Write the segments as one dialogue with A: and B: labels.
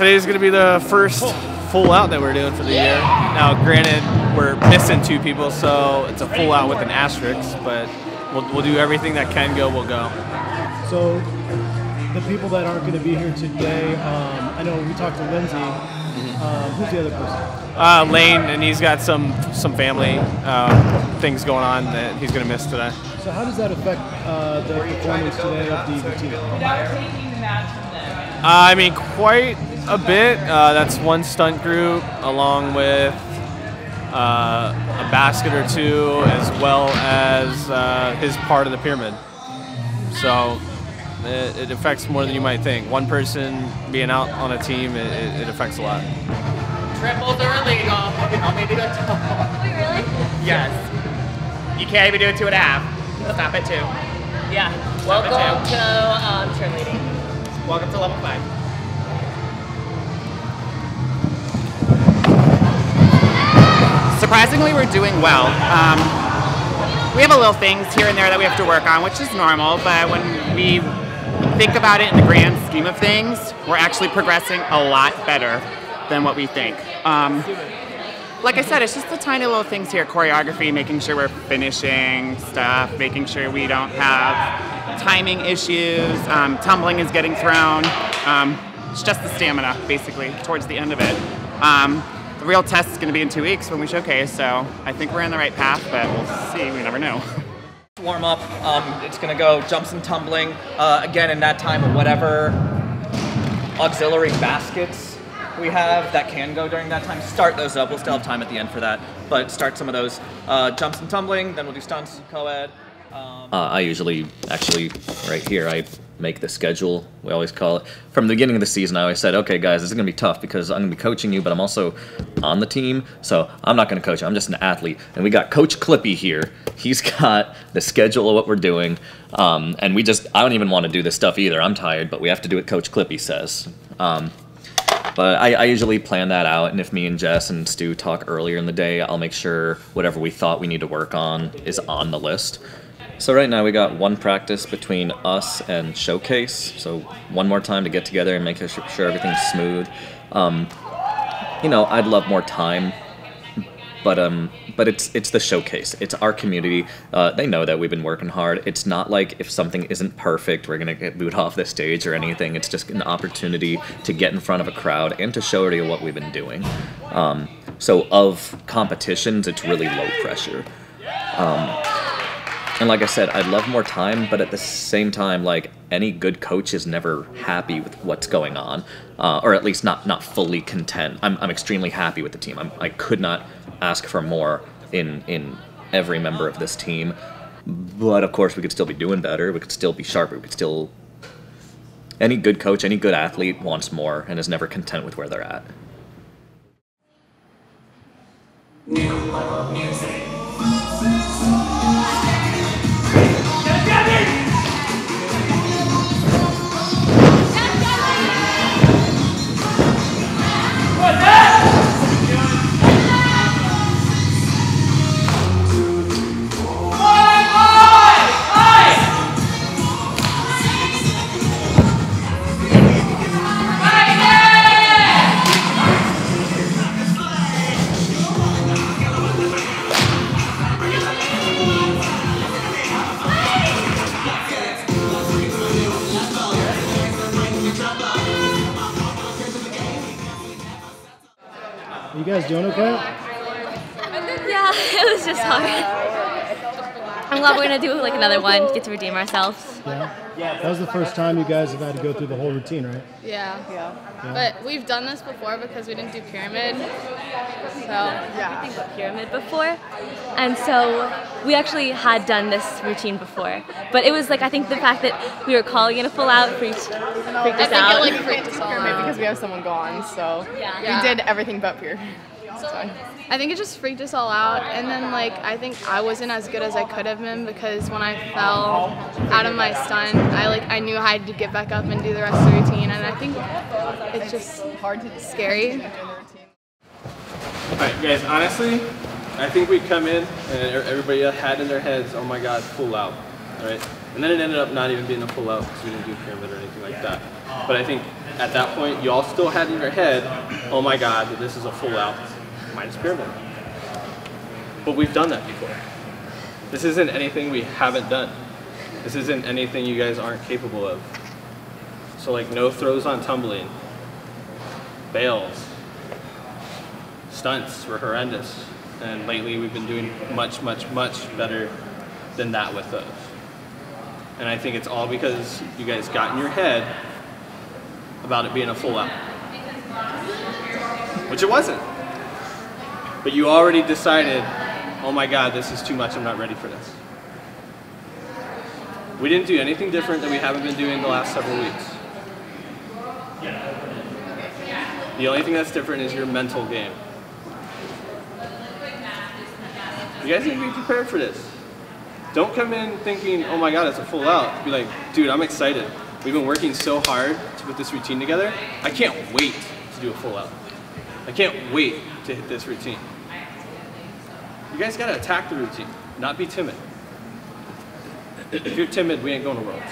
A: Well, today's going to be the first full out that we're doing for the year. Now, granted, we're missing two people, so it's a full out with an asterisk, but we'll, we'll do everything that can go, we'll go.
B: So, the people that aren't going to be here today, um, I know we talked to Lindsay. Um, who's the other person?
A: Uh, Lane, and he's got some some family uh, things going on that he's going to miss today.
B: So, how does that affect uh, the performance today of the team?
A: Uh, I mean, quite a bit. Uh, that's one stunt group, along with uh, a basket or two, as well as uh, his part of the pyramid. So it, it affects more than you might think. One person being out on a team, it, it, it affects a lot.
C: Triples are illegal. I'll maybe do a double.
D: Wait, really?
C: Yes. You can't even do a two and a half. Stop at two.
D: Yeah.
C: Stop
D: Welcome
C: two.
D: to um, cheerleading.
C: Welcome to level five. Surprisingly, we're doing well. Um, we have a little things here and there that we have to work on, which is normal, but when we think about it in the grand scheme of things, we're actually progressing a lot better than what we think. Um, like I said, it's just the tiny little things here choreography, making sure we're finishing stuff, making sure we don't have timing issues, um, tumbling is getting thrown. Um, it's just the stamina, basically, towards the end of it. Um, the real test is going to be in two weeks when we showcase, so I think we're in the right path, but we'll see. We never know.
E: warm up. Um, it's gonna go jumps and tumbling. Uh, again, in that time whatever auxiliary baskets we have that can go during that time. Start those up. We'll still have time at the end for that, but start some of those uh, jumps and tumbling. Then we'll do stunts, co-ed. Um,
F: Uh, I usually, actually, right here, I make the schedule. We always call it. From the beginning of the season, I always said, okay, guys, this is going to be tough because I'm going to be coaching you, but I'm also on the team. So I'm not going to coach. I'm just an athlete. And we got Coach Clippy here. He's got the schedule of what we're doing. Um, and we just, I don't even want to do this stuff either. I'm tired, but we have to do what Coach Clippy says. Um, but I, I usually plan that out, and if me and Jess and Stu talk earlier in the day, I'll make sure whatever we thought we need to work on is on the list. So right now we got one practice between us and Showcase. So one more time to get together and make sure everything's smooth. Um, you know, I'd love more time, but um, but it's it's the showcase. It's our community. Uh, they know that we've been working hard. It's not like if something isn't perfect, we're gonna get booed off the stage or anything. It's just an opportunity to get in front of a crowd and to show you what we've been doing. Um, so of competitions, it's really low pressure. And like I said, I'd love more time, but at the same time, like any good coach is never happy with what's going on, uh, or at least not not fully content. I'm, I'm extremely happy with the team. I'm, I could not ask for more in in every member of this team, but of course we could still be doing better. We could still be sharper. We could still. Any good coach, any good athlete wants more and is never content with where they're at.
B: You guys doing okay?
D: Yeah, it was just hard. I'm glad we're gonna do like another one, get to redeem ourselves.
B: Yeah. That was the first time you guys have had to go through the whole routine, right?
G: Yeah. Yeah. But we've done this before because we didn't do pyramid. So yeah.
D: Everything but pyramid before, and so we actually had done this routine before. But it was like I think the fact that we were calling it a full out freaked, freaked
G: I think
D: out.
G: it like freaked us all
H: pyramid
G: out.
H: because we have someone gone, so
G: Yeah.
H: we did everything but pyramid.
G: I think it just freaked us all out, and then like I think I wasn't as good as I could have been because when I fell out of my stunt, I like I knew I had to get back up and do the rest of the routine, and I think it's just hard to scary.
A: All right, guys. Honestly, I think we come in and er, everybody had in their heads, "Oh my God, full out." All right. And then it ended up not even being a full out because we didn't do pyramid or anything like that. But I think at that point, you all still had in your head, oh my God, this is a full out minus pyramid. But we've done that before. This isn't anything we haven't done. This isn't anything you guys aren't capable of. So like no throws on tumbling, bails, stunts were horrendous. And lately we've been doing much, much, much better than that with those. And I think it's all because you guys got in your head about it being a full out. Which it wasn't. But you already decided, oh my God, this is too much, I'm not ready for this. We didn't do anything different than we haven't been doing the last several weeks. The only thing that's different is your mental game. You guys need to be prepared for this. Don't come in thinking, oh my god, it's a full out. Be like, dude, I'm excited. We've been working so hard to put this routine together. I can't wait to do a full out. I can't wait to hit this routine. You guys gotta attack the routine, not be timid. If you're timid, we ain't going to Worlds.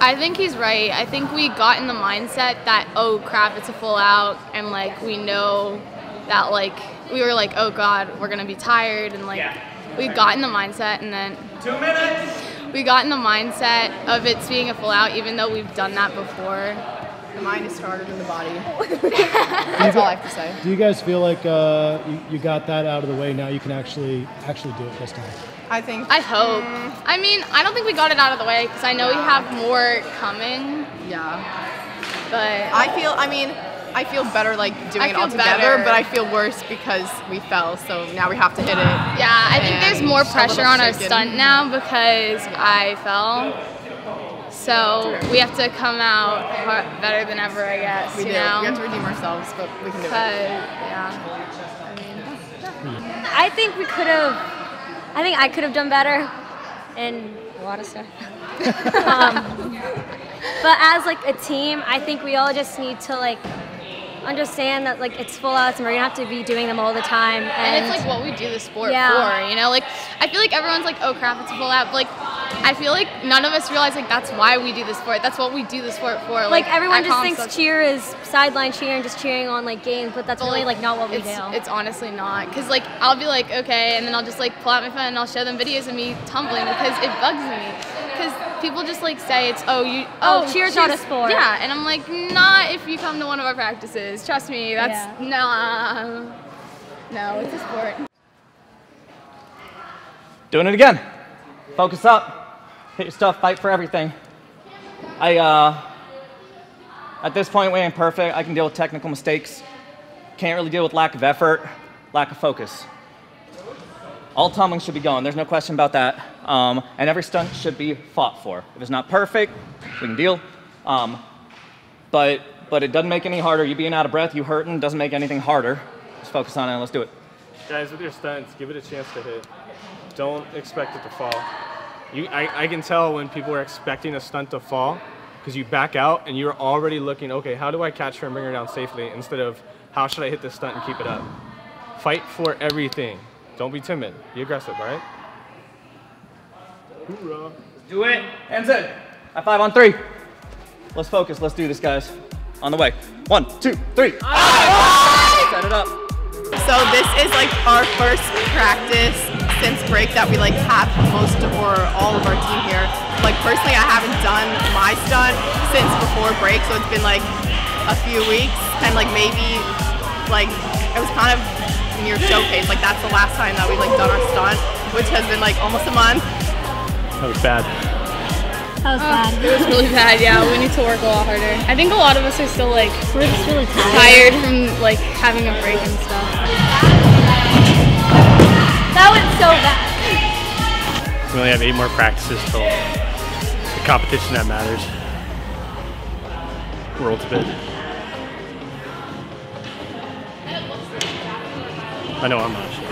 G: I think he's right. I think we got in the mindset that oh crap, it's a full out, and like we know that like we were like oh god, we're gonna be tired, and like we got in the mindset, and then
E: Two minutes.
G: we got in the mindset of it being a full out, even though we've done that before.
H: The mind is stronger than the body. That's all I have to say.
B: Do you guys feel like uh, you, you got that out of the way? Now you can actually actually do it this time.
H: I think.
G: I hope. I mean, I don't think we got it out of the way because I know we have more coming,
H: Yeah.
G: but
H: I feel. I mean, I feel better like doing
G: I
H: it all
G: feel
H: together,
G: better.
H: but I feel worse because we fell. So now we have to hit it.
G: Yeah, I think there's more pressure on our
H: shaken.
G: stunt now because I fell. So we have to come out better than ever, I guess.
H: We
G: you
H: do.
G: know.
H: We have to redeem ourselves, but we can do
G: But,
H: it.
G: yeah.
I: I think we could have. I think I could have done better in a lot of stuff. um, but as like a team, I think we all just need to like understand that like it's full outs and we're gonna have to be doing them all the time. And,
G: And it's like what we do the sport
I: Yeah.
G: for, you know? Like I feel like everyone's like, oh crap, it's a full out. But like I feel like none of us realize like that's why we do the sport. That's what we do the sport for.
I: like everyone just thinks
G: that's-
I: cheer is sideline cheer and just cheering on like games, but that's
G: But,
I: really like not what we
G: it's,
I: do.
G: It's honestly not. Cause like I'll be like, okay, and then I'll just like pull out my phone and I'll show them videos of me tumbling because it bugs me. Cause people just like say it's oh you Oh,
I: oh cheer's not a sport.
G: Yeah, and I'm like, not if you come to one of our practices. Trust me, that's nah. No, it's a sport.
E: Doing it again. Focus up. Hit your stuff. Fight for everything. I, uh, at this point, we ain't perfect. I can deal with technical mistakes. Can't really deal with lack of effort, lack of focus. All tumbling should be going. There's no question about that. Um, and every stunt should be fought for. If it's not perfect, we can deal. Um, but but it doesn't make any harder. You being out of breath, you hurting, doesn't make anything harder. Just focus on it. and Let's do it.
A: Guys, with your stunts, give it a chance to hit. Don't expect it to fall. You, I, I can tell when people are expecting a stunt to fall because you back out and you're already looking, okay, how do I catch her and bring her down safely instead of how should I hit this stunt and keep it up? Fight for everything. Don't be timid. Be aggressive, all right? Hoorah.
E: Do it. Hands in. High five on three. Let's focus. Let's do this, guys. On the way. One, two, three. Set it up.
H: So this is like our first practice since break that we like have most or all of our team here. Like personally, I haven't done my stunt since before break, so it's been like a few weeks, and like maybe like it was kind of near showcase. Like that's the last time that we've like done our stunt, which has been like almost a month.
A: That was bad.
I: that was bad.
G: It was really bad, yeah. We need to work a lot harder. I think a lot of us are still like
I: We're just really tired.
G: tired from like having a break and stuff.
I: That went so bad.
A: We only have eight more practices till the competition that matters. World's bid. I know I'm not.